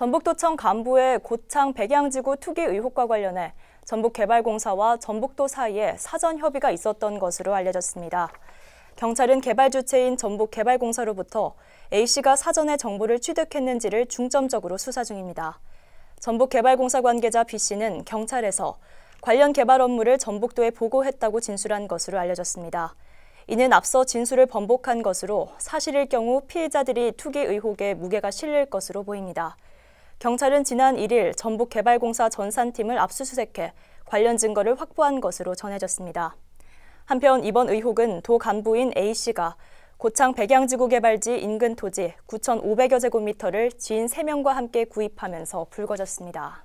전북도청 간부의 고창 백양지구 투기 의혹과 관련해 전북개발공사와 전북도 사이에 사전 협의가 있었던 것으로 알려졌습니다. 경찰은 개발 주체인 전북개발공사로부터 A씨가 사전에 정보를 취득했는지를 중점적으로 수사 중입니다. 전북개발공사 관계자 B씨는 경찰에서 관련 개발 업무를 전북도에 보고했다고 진술한 것으로 알려졌습니다. 이는 앞서 진술을 번복한 것으로 사실일 경우 피해자들이 투기 의혹에 무게가 실릴 것으로 보입니다. 경찰은 지난 1일 전북개발공사 전산팀을 압수수색해 관련 증거를 확보한 것으로 전해졌습니다. 한편 이번 의혹은 도 간부인 A씨가 고창 백양지구 개발지 인근 토지 9,500여 제곱미터를 지인 3명과 함께 구입하면서 불거졌습니다.